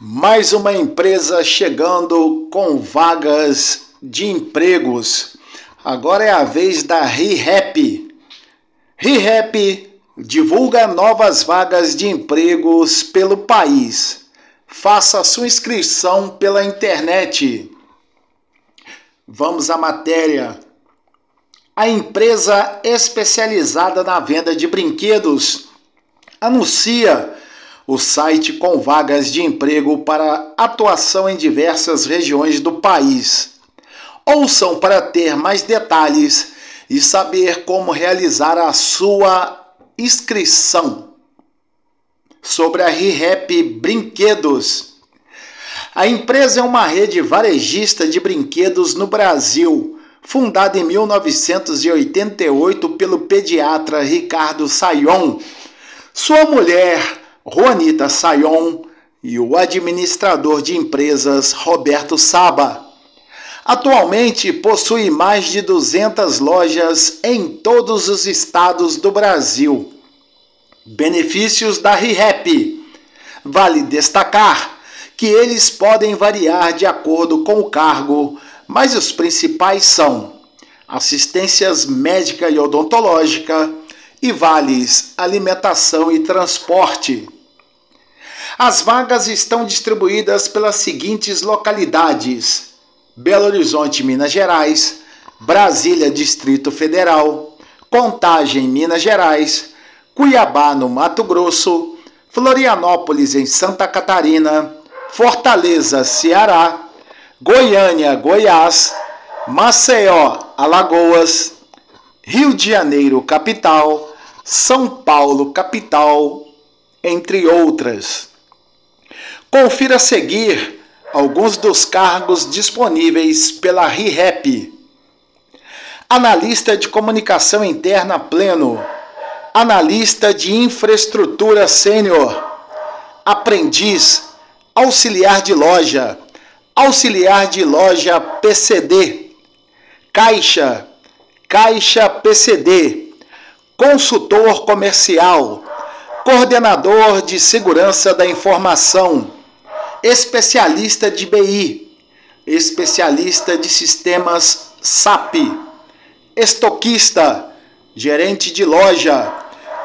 Mais uma empresa chegando com vagas de empregos. Agora é a vez da ReHap. ReHap divulga novas vagas de empregos pelo país. Faça sua inscrição pela internet. Vamos à matéria. A empresa especializada na venda de brinquedos anuncia o site com vagas de emprego para atuação em diversas regiões do país. Ouçam para ter mais detalhes e saber como realizar a sua inscrição. Sobre a ReHap Brinquedos. A empresa é uma rede varejista de brinquedos no Brasil, fundada em 1988 pelo pediatra Ricardo Sayon. Sua mulher, Juanita Sayon e o administrador de empresas Roberto Saba. Atualmente possui mais de 200 lojas em todos os estados do Brasil. Benefícios da ReHap. Vale destacar que eles podem variar de acordo com o cargo, mas os principais são assistências médica e odontológica e vales alimentação e transporte. As vagas estão distribuídas pelas seguintes localidades: Belo Horizonte, Minas Gerais, Brasília, Distrito Federal, Contagem, Minas Gerais, Cuiabá, no Mato Grosso, Florianópolis, em Santa Catarina, Fortaleza, Ceará, Goiânia, Goiás, Maceió, Alagoas, Rio de Janeiro, capital, São Paulo, capital, entre outras. Confira a seguir alguns dos cargos disponíveis pela ReHap. Analista de comunicação interna pleno, analista de infraestrutura sênior, aprendiz, auxiliar de loja, auxiliar de loja PCD, caixa, caixa PCD, consultor comercial, coordenador de segurança da informação especialista de BI, especialista de sistemas SAP, estoquista, gerente de loja,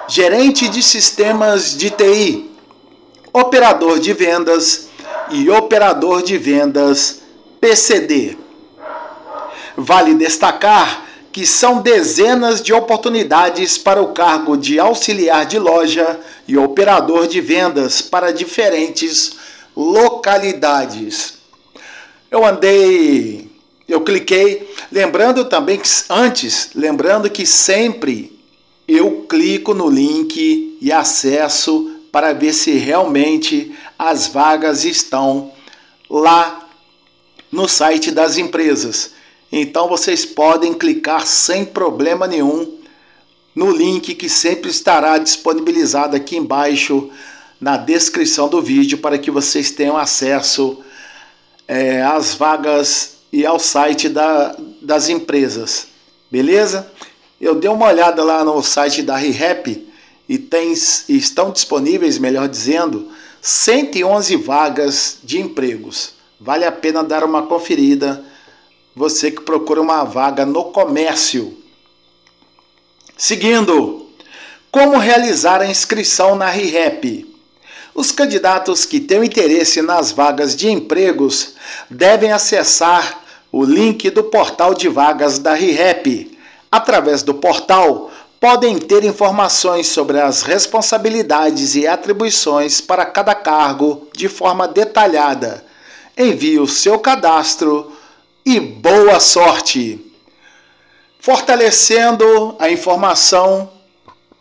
gerente de sistemas de TI, operador de vendas e operador de vendas PCD. Vale destacar que são dezenas de oportunidades para o cargo de auxiliar de loja e operador de vendas para diferentes localidades. Eu andei, eu cliquei, lembrando também que antes, lembrando que sempre eu clico no link e acesso para ver se realmente as vagas estão lá no site das empresas. Então vocês podem clicar sem problema nenhum no link que sempre estará disponibilizado aqui embaixo na descrição do vídeo para que vocês tenham acesso é, às vagas e ao site da, das empresas. Beleza? Eu dei uma olhada lá no site da ReHap e tem, estão disponíveis, melhor dizendo, 111 vagas de empregos. Vale a pena dar uma conferida. Você que procura uma vaga no comércio. Seguindo, como realizar a inscrição na ReHap? Os candidatos que têm interesse nas vagas de empregos devem acessar o link do portal de vagas da ReHap. Através do portal, podem ter informações sobre as responsabilidades e atribuições para cada cargo de forma detalhada. Envie o seu cadastro e boa sorte! Fortalecendo a informação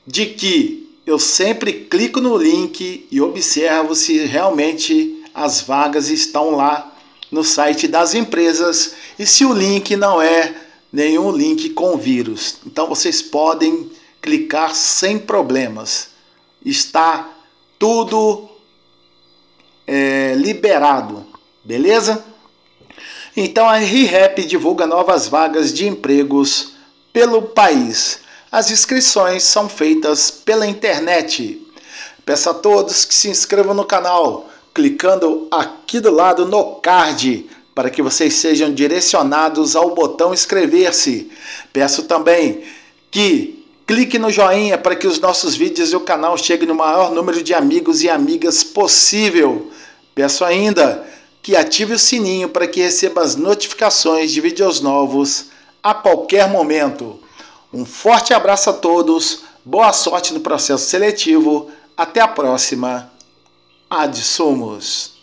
de que eu sempre clico no link e observo se realmente as vagas estão lá no site das empresas e se o link não é nenhum link com vírus. Então vocês podem clicar sem problemas. Está tudo é, liberado, beleza? Então a ReHap divulga novas vagas de empregos pelo país. As inscrições são feitas pela internet. Peço a todos que se inscrevam no canal, clicando aqui do lado no card para que vocês sejam direcionados ao botão inscrever-se. Peço também que clique no joinha para que os nossos vídeos e o canal cheguem no maior número de amigos e amigas possível. Peço ainda que ative o sininho para que receba as notificações de vídeos novos a qualquer momento. Um forte abraço a todos, boa sorte no processo seletivo, até a próxima. Ad Somos.